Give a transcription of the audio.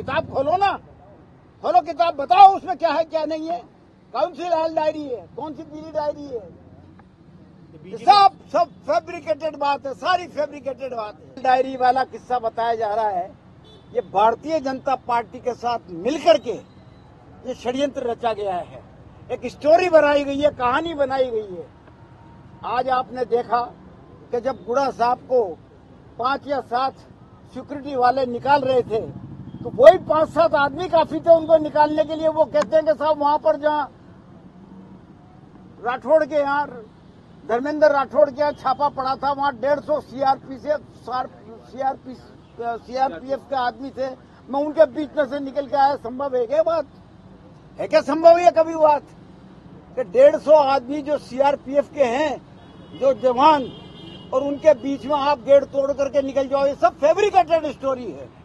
किताब खोलो ना। खोलो किताब बताओ उसमें क्या है क्या नहीं है। कौन सी लाल डायरी है कौन सी पीली डायरी है? सब सब फैब्रिकेटेड बात है सारी फैब्रिकेटेड बात है। डायरी वाला किस्सा बताया जा रहा है ये भारतीय जनता पार्टी के साथ मिलकर के ये षड्यंत्र रचा गया है। एक स्टोरी बनाई गई है कहानी बनाई गई है। आज आपने देखा कि जब गुड़ा साहब को पाँच या सात सिक्योरिटी वाले निकाल रहे थे तो वही पाँच सात आदमी काफ़ी थे उनको निकालने के लिए, वो कहते हैं कि साहब वहाँ पर जहाँ राठौड़ के यहाँ, धर्मेंद्र राठौड़ के यहाँ छापा पड़ा था, वहाँ डेढ़ सौ सीआरपी से सीआरपी सीआरपीएफ के आदमी थे। मैं उनके बीच में से निकल के आया, संभव है क्या बात? है क्या संभव है कभी बात? कि डेढ़ सौ आदमी जो सीआरपीएफ के हैं, जो जवान, और उनके बीच में आप गेट तोड़ करके निकल जाओ, ये सब फैब्रिकेटेड स्टोरी है।